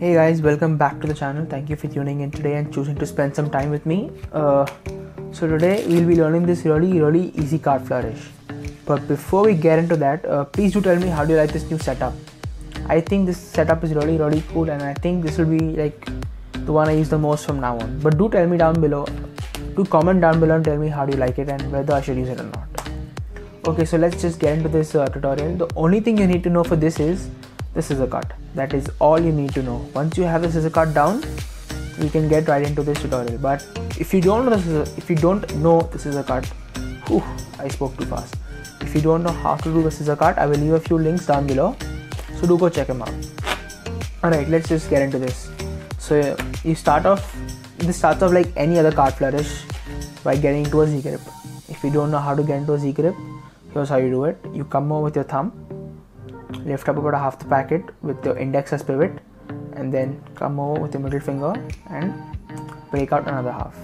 Hey guys, welcome back to the channel. Thank you for tuning in today and choosing to spend some time with me. Uh, so today we'll be learning this really really easy card flourish. But before we get into that, uh, please do tell me how do you like this new setup. I think this setup is really really cool and I think this will be like the one I use the most from now on. But do tell me down below, do comment down below and tell me how do you like it and whether I should use it or not. Okay, so let's just get into this uh, tutorial. The only thing you need to know for this is the scissor cut. That is all you need to know. Once you have the scissor cut down, we can get right into this tutorial. But if you don't know the scissor, if you don't know the scissor cut, whew, I spoke too fast. If you don't know how to do the scissor cut, I will leave a few links down below. So do go check them out. Alright, let's just get into this. So you start off, this starts off like any other card flourish by getting into a Z grip. If you don't know how to get into a Z grip, here's how you do it. You come over with your thumb, lift up about a half the packet with your index as pivot, and then come over with your middle finger and break out another half.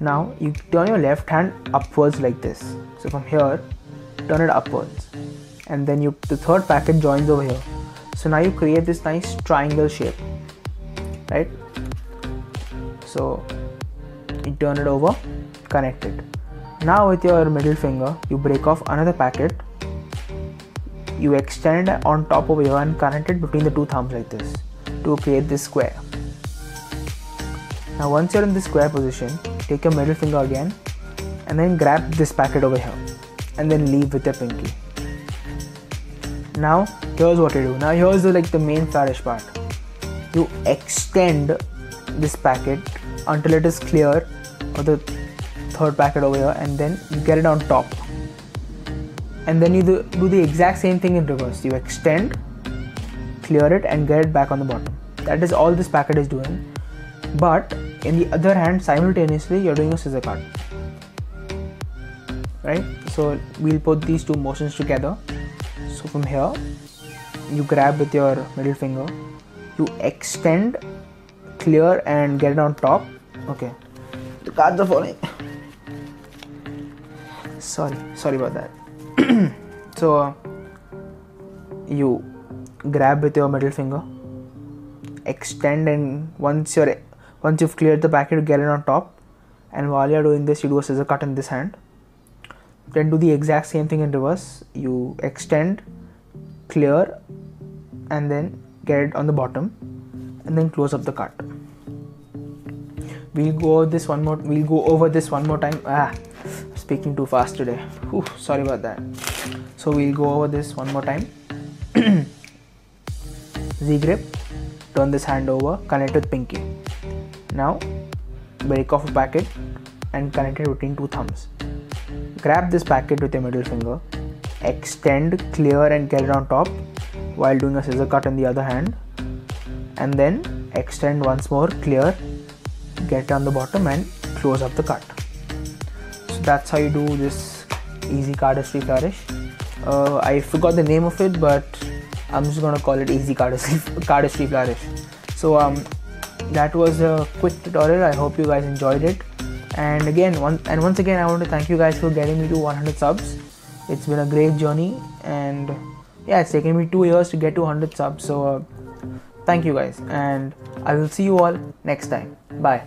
Now you turn your left hand upwards like this. So from here, turn it upwards, and then you the third packet joins over here. So now you create this nice triangle shape, right? So you turn it over, connect it. Now with your middle finger, you break off another packet. You extend on top of your and connect it between the two thumbs like this to create this square. Now once you're in this square position, take your middle finger again and then grab this packet over here and then leave with your pinky. Now here's what you do. Now here's the, like the main flourish part. You extend this packet until it is clear of the third packet over here and then you get it on top and then you do, the exact same thing in reverse. You extend clear it and get it back on the bottom. That is all this packet is doing. But in the other hand simultaneously you're doing a scissor cut. Right? So we'll put these two motions together. So from here you grab with your middle finger. You extend clear and get it on top. Okay. The cards are falling sorry. Sorry about that so you grab with your middle finger extend and once you're once you've cleared the packet you get it on top. And while you're doing this you do a scissor cut in this hand. Then do the exact same thing in reverse. You extend clear and then get it on the bottom and then close up the cut. We'll go over this one more we'll go over this one more time. Ah speaking too fast today. Sorry about that. So we'll go over this one more time. Z grip turn this hand over connect with pinky. Now break off a packet and connect it between two thumbs. Grab this packet with your middle finger extend clear and get it on top while doing a scissor cut in the other hand and then extend once more clear get on the bottom and close up the cut that's how you do this easy cardistry flourish. Uh, I forgot the name of it but I'm just gonna call it easy cardistry, cardistry flourish. So um, that was a quick tutorial. I hope you guys enjoyed it. And again one and once again I want to thank you guys for getting me to 100 subs. It's been a great journey and yeah it's taken me two years to get to 100 subs so uh, thank you guys and I will see you all next time. Bye